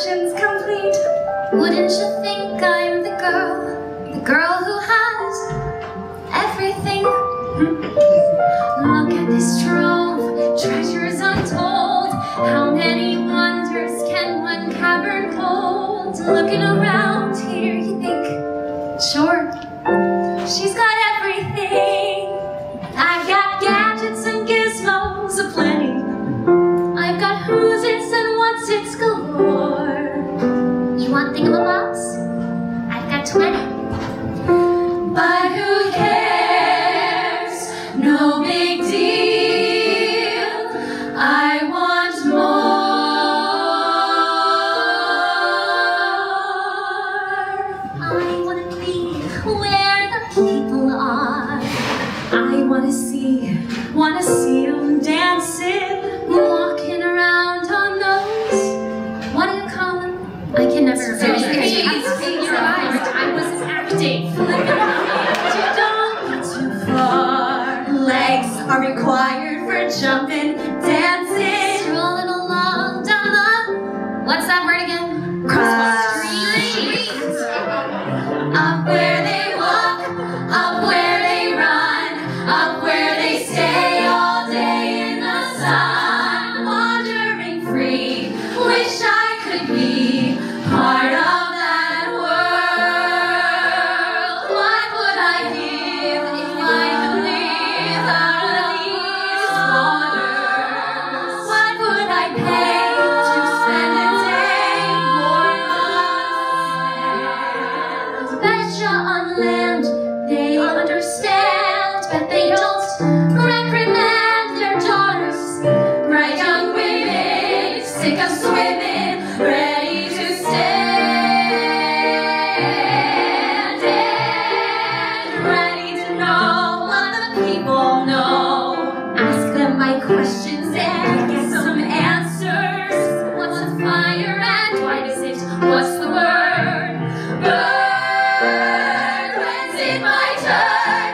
solutions complete. Wouldn't you think? no big deal. I want more. I want to be where the people are. I want to see, want to dancing, walking around on those. I can never. Seriously, please, I wasn't acting. jumping, dancing, strolling along down the. What's that word again? Cross uh, street. street. I'm on land, they understand, but they don't reprimand their daughters. Bright young women, sick of swimming, ready to stand and ready to know what the people know. Ask them my questions and get some answers. What's a fire and why does it? What's time.